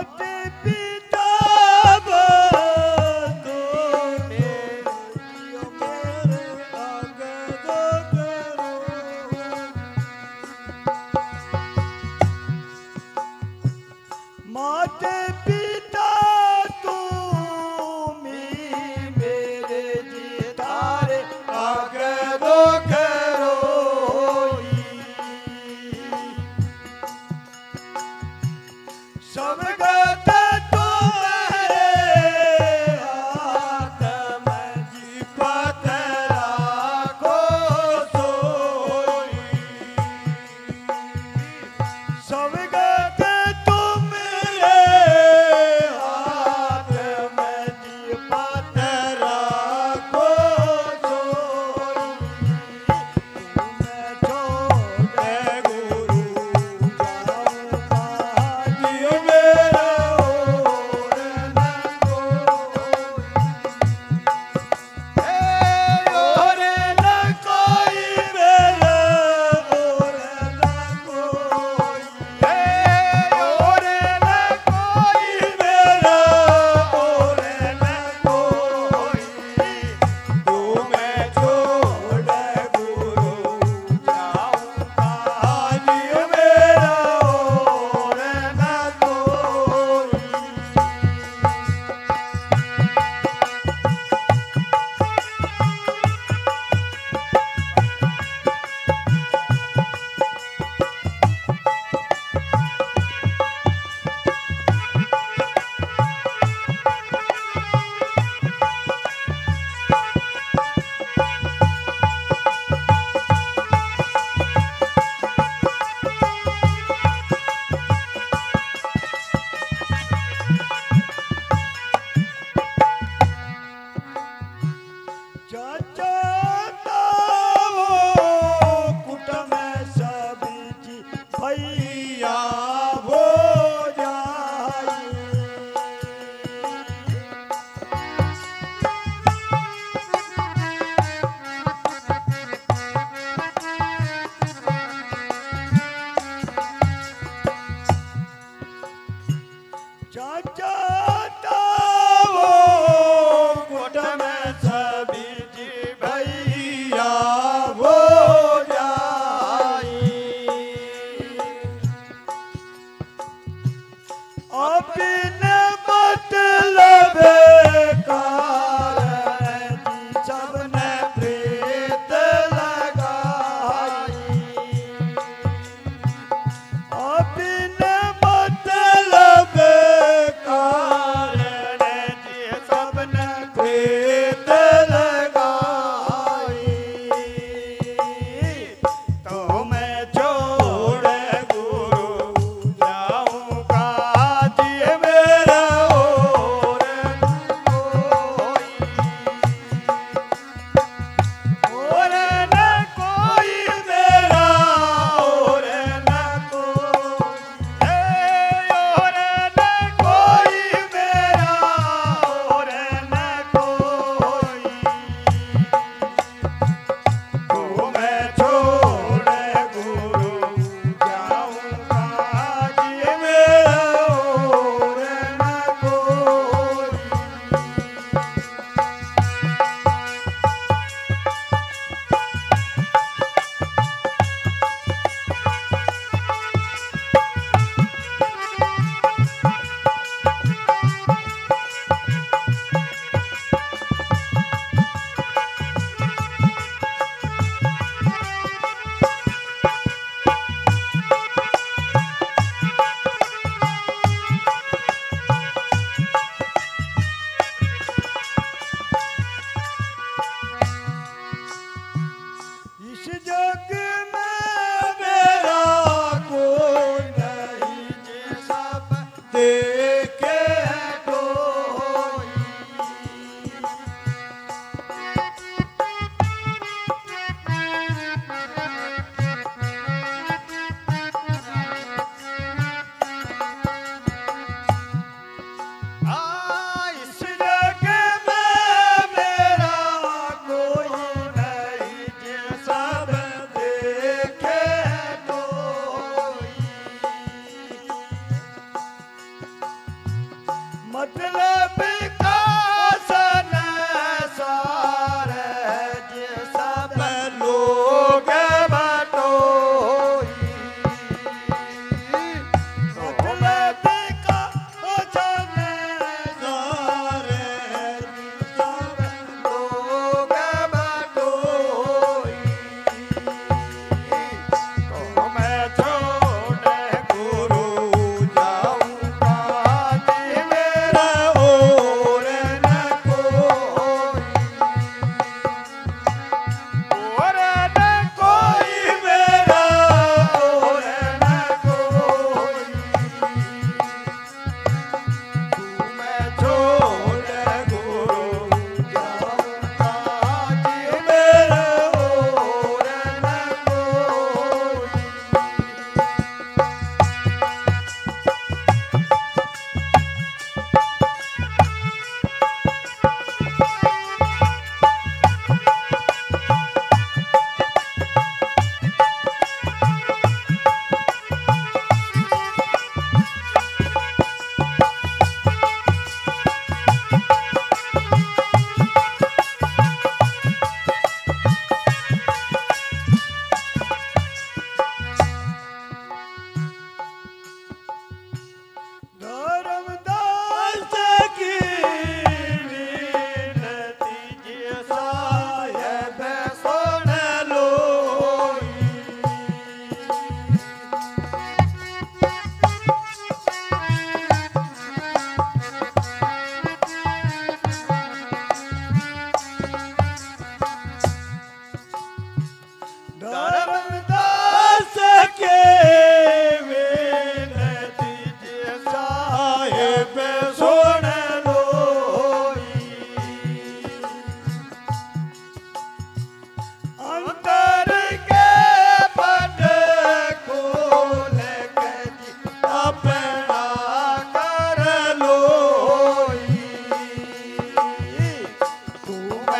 Baby.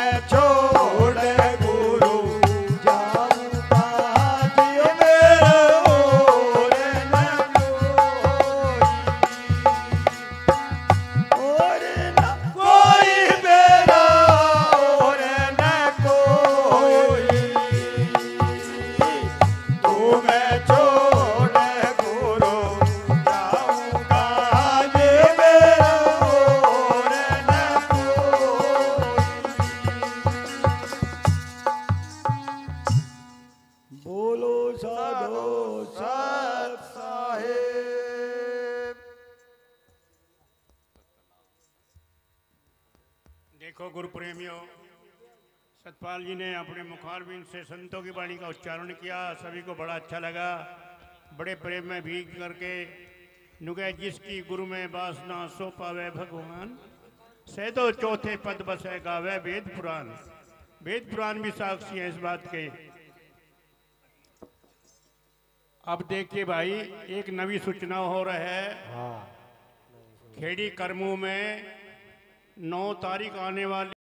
Joe. देखो गुरु प्रेमियों सतपाल जी ने अपने मुखारबिन से संतों की वाणी का उच्चारण किया सभी को बड़ा अच्छा लगा। बड़े प्रेम में भी करके नुगे जिसकी गुरु में वासना सो पावे भगवान से तो चौथे पद बसे गावे वेद पुराण। वेद पुराण भी साक्षी है इस बात के। अब देखिए भाई एक नवी सूचना हो रहा है। खेड़ी कर्मों में नौ तारीख आने वाली